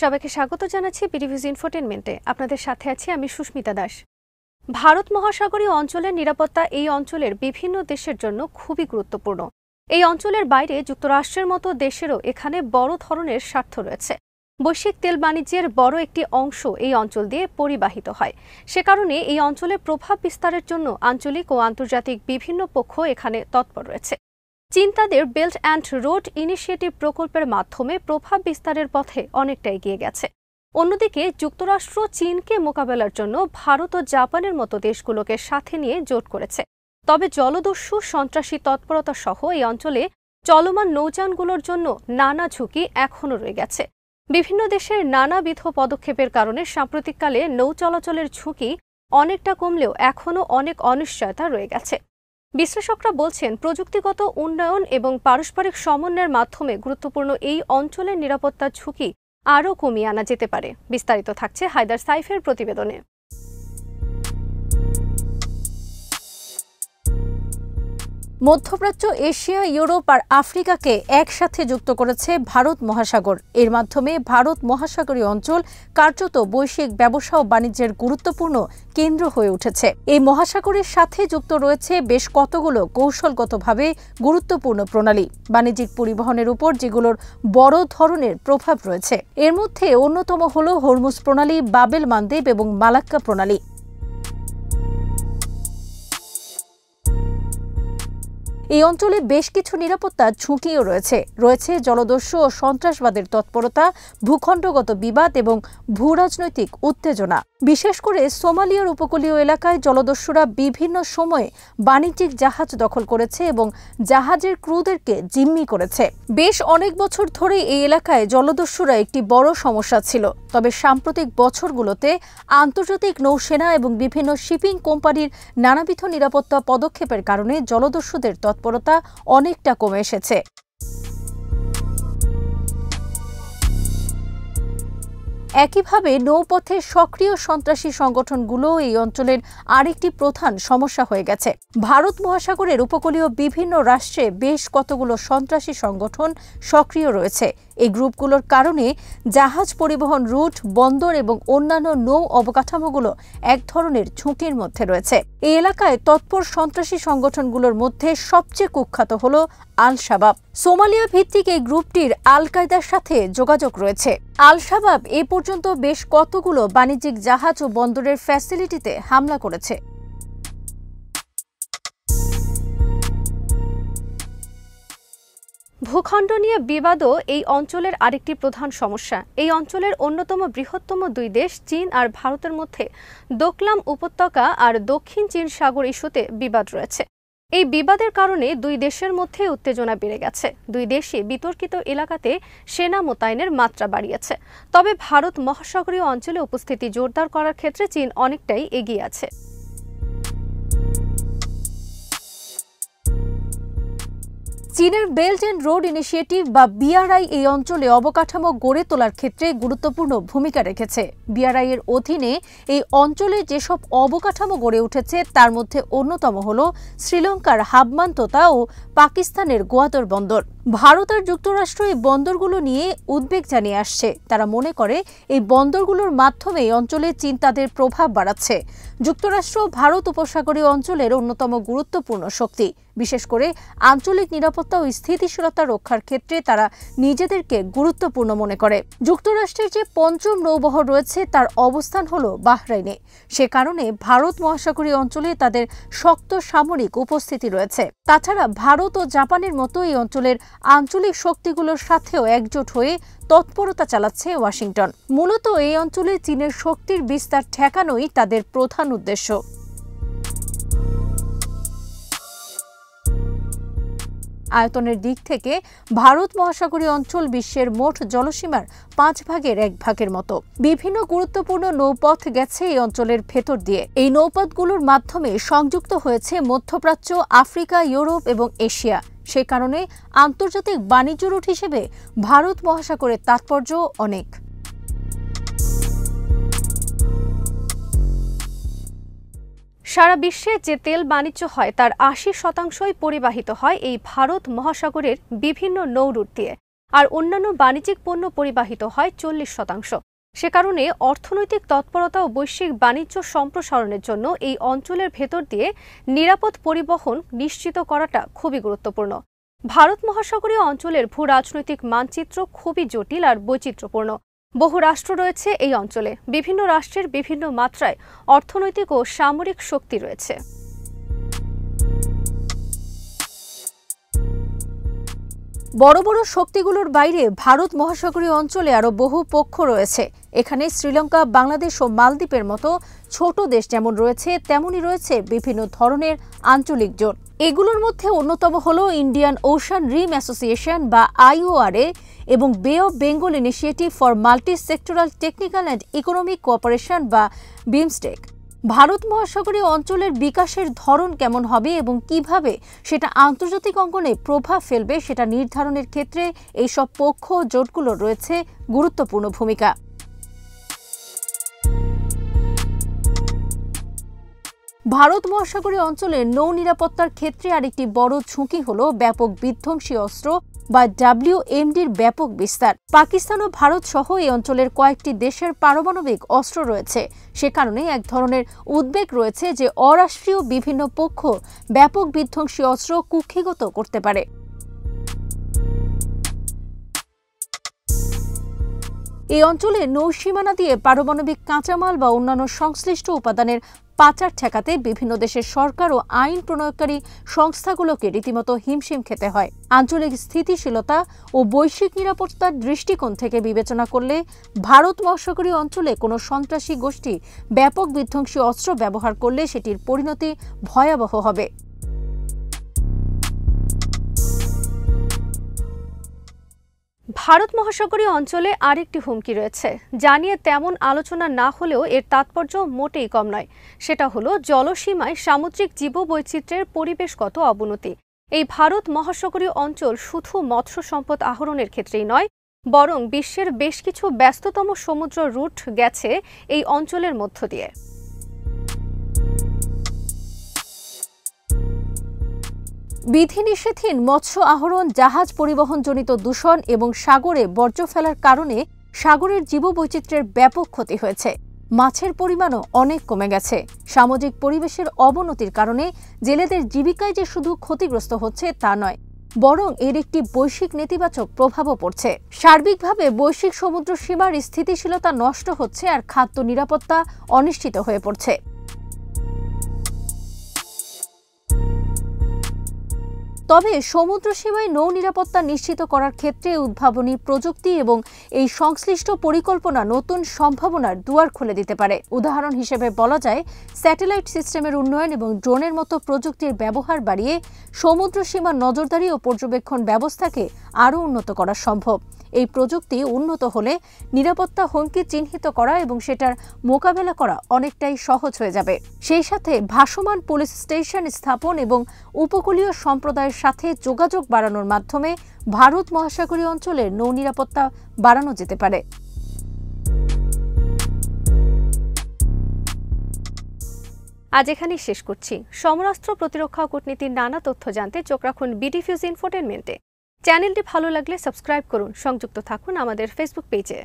সবাইকে স্বাগত জানাচ্ছি বিডিভিজ ইনফোটেনমেন্টে। আপনাদের সাথে আছি আমি সুস্মিতা দাস। ভারত মহাসাগরীয় অঞ্চলের নিরাপত্তা এই অঞ্চলের বিভিন্ন দেশের জন্য খুবই গুরুত্বপূর্ণ। এই অঞ্চলের বাইরে যুক্তরাষ্ট্রের মতো দেশেরও এখানে বড় ধরনের স্বার্থ রয়েছে। বৈশ্বিক তেল বাণিজ্যের বড় একটি অংশ এই অঞ্চল দিয়ে পরিবাহিত হয়। সে কারণে এই অঞ্চলে প্রভাব বিস্তারের জন্য আঞ্চলিক ও আন্তর্জাতিক বিভিন্ন পক্ষ এখানে তৎপর রয়েছে। চীন তাদের বেল্ট অ্যান্ড রোড ইনিশিয়েটিভ প্রকল্পের মাধ্যমে প্রভাব বিস্তারের পথে অনেকটা এগিয়ে গেছে। অন্যদিকে যুক্তরাষ্ট্র চীনকে মোকাবেলার জন্য ভারত ও জাপানের মতো দেশগুলোকে সাথে নিয়ে জোট করেছে। তবে জলদস্যু, সন্ত্রাসী তৎপরতা সহ এই অঞ্চলে চলমান নৌযানগুলোর জন্য নানা ঝুঁকি এখনও রয়ে গেছে। বিভিন্ন দেশের নানাবিধ পদক্ষেপের কারণে সাম্প্রতিককালে নৌ চলাচলের ঝুঁকি অনেকটা কমলেও এখনও অনেক অনিশ্চয়তা রয়ে গেছে। বিশ্লেষকরা বলছেন, প্রযুক্তিগত উন্নয়ন এবং পারস্পরিক সমন্বয়ের মাধ্যমে গুরুত্বপূর্ণ এই অঞ্চলের নিরাপত্তার ঝুঁকি আরও কমিয়ে আনা যেতে পারে। বিস্তারিত থাকছে হায়দার সাইফের প্রতিবেদনে। মধ্যপ্রাচ্য, এশিয়া, ইউরোপ আর আফ্রিকাকে একসাথে যুক্ত করেছে ভারত মহাসাগর। এর মাধ্যমে ভারত মহাসাগরীয় অঞ্চল কার্যত বৈশ্বিক ব্যবসা ও বাণিজ্যের গুরুত্বপূর্ণ কেন্দ্র হয়ে উঠেছে। এই মহাসাগরের সাথে যুক্ত রয়েছে বেশ কতগুলো কৌশলগতভাবে গুরুত্বপূর্ণ প্রণালী। বাণিজ্যিক পরিবহনের উপর যেগুলোর বড় ধরনের প্রভাব রয়েছে। এর মধ্যে অন্যতম হল হরমুজ প্রণালী, বাবেল মানদেব এবং মালাক্কা প্রণালী। এই অঞ্চলে বেশ কিছু নিরাপত্তা ঝুঁকিও রয়েছে। রয়েছে জলদস্যু ও সন্ত্রাসবাদের তৎপরতা, ভূখণ্ডগত বিবাদ এবং ভূরাজনৈতিক উত্তেজনা। বিশেষ করে সোমালিয়ার উপকূলীয় এলাকায় জলদস্যুরা বিভিন্ন সময়ে বাণিজ্যিক জাহাজ দখল করেছে এবং জাহাজের ক্রুদেরকে জিম্মি করেছে। বেশ অনেক বছর ধরে এই এলাকায় জলদস্যুরা একটি বড় সমস্যা ছিল। তবে সাম্প্রতিক বছরগুলোতে আন্তর্জাতিক নৌসেনা এবং বিভিন্ন শিপিং কোম্পানির নানাবিধ নিরাপত্তা পদক্ষেপের কারণে জলদস্যুদের তৎপরতা অনেকটা কমে এসেছে। একইভাবে নৌপথে সক্রিয় সন্ত্রাসী সংগঠনগুলো এই অঞ্চলের আরেকটি প্রধান সমস্যা হয়ে গেছে। ভারত মহাসাগরের উপকূলীয় বিভিন্ন রাষ্ট্রে বেশ কতগুলো সন্ত্রাসী সংগঠন সক্রিয় রয়েছে। এই গ্রুপগুলোর কারণে জাহাজ পরিবহন রুট, বন্দর এবং অন্যান্য নৌ অবকাঠামোগুলো এক ধরনের ঝুঁকির মধ্যে রয়েছে। এই এলাকায় তৎপর সন্ত্রাসী সংগঠনগুলোর মধ্যে সবচেয়ে কুখ্যাত হল আল শাবাব সোমালিয়া ভিত্তিক এই গ্রুপটির আল কায়দার সাথে যোগাযোগ রয়েছে। আল শাবাব এ পর্যন্ত বেশ কতগুলো বাণিজ্যিক জাহাজ ও বন্দরের ফ্যাসিলিটিতে হামলা করেছে। ভূখণ্ড নিয়ে বিবাদও এই অঞ্চলের আরেকটি প্রধান সমস্যা। এই অঞ্চলের অন্যতম বৃহত্তম দুই দেশ, চীন আর ভারতের মধ্যে দোকলাম উপত্যকা আর দক্ষিণ চীন সাগর ইস্যুতে বিবাদ রয়েছে। এই বিবাদের কারণে দুই দেশের মধ্যে উত্তেজনা বেড়ে গেছে। দুই দেশে বিতর্কিত এলাকাতে সেনা মোতায়েনের মাত্রা বাড়িয়েছে। তবে ভারত মহাসাগরীয় অঞ্চলে উপস্থিতি জোরদার করার ক্ষেত্রে চীন অনেকটাই এগিয়ে আছে। চীনের বেল্ট অ্যান্ড রোড ইনিশিয়েটিভ বা বিআরআই এই অঞ্চলে অবকাঠামো গড়ে তোলার ক্ষেত্রে গুরুত্বপূর্ণ ভূমিকা রেখেছে। বিআরআই এর অধীনে এই অঞ্চলে যেসব অবকাঠামো গড়ে উঠেছে, তার মধ্যে অন্যতম হল শ্রীলঙ্কার হাবমান্ততা ও পাকিস্তানের গোয়াদর বন্দর। ভারত আর যুক্তরাষ্ট্র এই বন্দরগুলো নিয়ে উদ্বেগ জানিয়ে আসছে। তারা মনে করে এই বন্দরগুলোর মাধ্যমে অঞ্চলে চীন তাদের প্রভাব বাড়াচ্ছে। যুক্তরাষ্ট্র ভারত উপসাগরীয় অঞ্চলের অন্যতম গুরুত্বপূর্ণ শক্তি। বিশেষ করে আঞ্চলিক নিরাপত্তা ও স্থিতিশীলতা রক্ষার ক্ষেত্রে তারা নিজেদেরকে গুরুত্বপূর্ণ মনে করে। যুক্তরাষ্ট্রের যে পঞ্চম নৌবহর রয়েছে, তার অবস্থান হল বাহরাইনে। সে কারণে ভারত মহাসাগরীয় অঞ্চলে তাদের শক্ত সামরিক উপস্থিতি রয়েছে। তাছাড়া ভারত ও জাপানের মতো এই অঞ্চলের আঞ্চলিক শক্তিগুলোর সাথেও একজোট হয়ে তৎপরতা চালাচ্ছে ওয়াশিংটন। মূলত এই অঞ্চলে চীনের শক্তির বিস্তার ঠেকানোই তাদের প্রধান উদ্দেশ্য। আয়তনের দিক থেকে ভারত মহাসাগরীয় অঞ্চল বিশ্বের মোট জলসীমার পাঁচ ভাগের এক ভাগের মতো। বিভিন্ন গুরুত্বপূর্ণ নৌপথ গেছে এই অঞ্চলের ভেতর দিয়ে। এই নৌপথগুলোর মাধ্যমে সংযুক্ত হয়েছে মধ্যপ্রাচ্য, আফ্রিকা, ইউরোপ এবং এশিয়া। সে কারণে আন্তর্জাতিক বাণিজ্য রুট হিসেবে ভারত মহাসাগরের তাৎপর্য অনেক। সারা বিশ্বে যে তেল বাণিজ্য হয়, তার আশি শতাংশই পরিবাহিত হয় এই ভারত মহাসাগরের বিভিন্ন নৌরুট দিয়ে। আর অন্যান্য বাণিজ্যিক পণ্য পরিবাহিত হয় চল্লিশ শতাংশ। সে কারণে অর্থনৈতিক তৎপরতা ও বৈশ্বিক বাণিজ্য সম্প্রসারণের জন্য এই অঞ্চলের ভেতর দিয়ে নিরাপদ পরিবহন নিশ্চিত করাটা খুবই গুরুত্বপূর্ণ। ভারত মহাসাগরীয় অঞ্চলের ভূ রাজনৈতিক মানচিত্র খুবই জটিল আর বৈচিত্র্যপূর্ণ। বহু রাষ্ট্র রয়েছে এই অঞ্চলে। বিভিন্ন রাষ্ট্রের বিভিন্ন মাত্রায় অর্থনৈতিক ও সামরিক শক্তি রয়েছে। বড় বড় শক্তিগুলোর বাইরে ভারত মহাসাগরীয় অঞ্চলে আরও বহু পক্ষ রয়েছে। এখানে শ্রীলঙ্কা, বাংলাদেশ ও মালদ্বীপের মতো ছোট দেশ যেমন রয়েছে, তেমনই রয়েছে বিভিন্ন ধরনের আঞ্চলিক জোট। এগুলোর মধ্যে অন্যতম হল ইন্ডিয়ান ওশান রিম অ্যাসোসিয়েশন বা আইওআরএ এবং bay of Bengal initiative for multi sectoral technical and economic cooperation বা বিমস্টেক। ভারত মহাসাগরীয় অঞ্চলের বিকাশের ধরন কেমন হবে এবং কীভাবে সেটা আন্তর্জাতিক অঙ্গনে প্রভাব ফেলবে সেটা নির্ধারণের ক্ষেত্রে এইসব পক্ষ জোটগুলোর রয়েছে গুরুত্বপূর্ণ ভূমিকা। ভারত মহাসাগরীয় অঞ্চলে নৌ নিরাপত্তার ক্ষেত্রে আরেকটি বড় ঝুঁকি হল ব্যাপক বিধ্বংসী অস্ত্র বা ডাব্লিউএমডির ব্যাপক বিস্তার। পাকিস্তান ও ভারত সহ এই অঞ্চলের কয়েকটি দেশের পারমাণবিক অস্ত্র রয়েছে। সে কারণে এক ধরনের উদ্বেগ রয়েছে যে অরাষ্ট্রীয় বিভিন্ন পক্ষ ব্যাপক বিধ্বংসী অস্ত্র কুক্ষিগত করতে পারে। এই অঞ্চলে নৌসীমানা দিয়ে পারমাণবিক কাঁচামাল বা অন্যান্য সংশ্লিষ্ট উপাদানের পাচার ঠেকাতে বিভিন্ন দেশের সরকার ও আইন প্রণয়নকারী সংস্থাগুলোকে রীতিমতো হিমশিম খেতে হয়। আঞ্চলিক স্থিতিশীলতা ও বৈশ্বিক নিরাপত্তার দৃষ্টিকোণ থেকে বিবেচনা করলে ভারত মহাসাগরীয় অঞ্চলে কোনো সন্ত্রাসী গোষ্ঠী ব্যাপক বিধ্বংসী অস্ত্র ব্যবহার করলে সেটির পরিণতি ভয়াবহ হবে। ভারত মহাসাগরীয় অঞ্চলে আরেকটি হুমকি রয়েছে। যা নিয়ে তেমন আলোচনা না হলেও এর তাৎপর্য মোটেই কম নয়। সেটা হলো জলসীমায় সামুদ্রিক জীববৈচিত্র্যের পরিবেশগত অবনতি। এই ভারত মহাসাগরীয় অঞ্চল শুধু মৎস্য সম্পদ আহরণের ক্ষেত্রেই নয়, বরং বিশ্বের বেশ কিছু ব্যস্ততম সমুদ্র রুট গেছে এই অঞ্চলের মধ্য দিয়ে। বিধিনিষেধহীন মৎস্য আহরণ, জাহাজ পরিবহনজনিত দূষণ এবং সাগরে বর্জ্য ফেলার কারণে সাগরের জীববৈচিত্র্যের ব্যাপক ক্ষতি হয়েছে। মাছের পরিমাণও অনেক কমে গেছে। সামাজিক পরিবেশের অবনতির কারণে জেলেদের জীবিকায় যে শুধু ক্ষতিগ্রস্ত হচ্ছে তা নয়, বরং এর একটি বৈশ্বিক নেতিবাচক প্রভাবও পড়ছে। সার্বিকভাবে বৈশ্বিক সমুদ্র সীমার স্থিতিশীলতা নষ্ট হচ্ছে আর খাদ্য নিরাপত্তা অনিশ্চিত হয়ে পড়ছে। তবে সমুদ্র সীমায় নৌ নিরাপত্তা নিশ্চিত করার ক্ষেত্রে উদ্ভাবনী প্রযুক্তি এবং এই সংশ্লিষ্ট পরিকল্পনা নতুন সম্ভাবনার দুয়ার খুলে দিতে পারে। উদাহরণ হিসেবে বলা যায়, স্যাটেলাইট সিস্টেমের উন্নয়ন এবং ড্রোনের মতো প্রযুক্তির ব্যবহার বাড়িয়ে সমুদ্র সীমার নজরদারি ও পর্যবেক্ষণ ব্যবস্থাকে আরও উন্নত করা সম্ভব। এই প্রযুক্তি উন্নত হলে নিরাপত্তা হুমকি চিহ্নিত করা এবং সেটার মোকাবেলা করা অনেকটাই সহজ হয়ে যাবে। সেই সাথে ভাসমান পুলিশ স্টেশন স্থাপন এবং উপকূলীয় সম্প্রদায়ের সাথে যোগাযোগ বাড়ানোর মাধ্যমে ভারত মহাসাগরীয় অঞ্চলের নৌ নিরাপত্তা বাড়ানো যেতে পারে। আজ এখানেই শেষ করছি। সমরাস্ত্র প্রতিরক্ষা কূটনীতির নানা তথ্য জানতে চোখ রাখুন বিডিফিউজ ইনফোটেনমেন্টে চ্যানেলটি ভালো লাগলে সাবস্ক্রাইব করুন সংযুক্ত থাকুন আমাদের ফেসবুক পেজে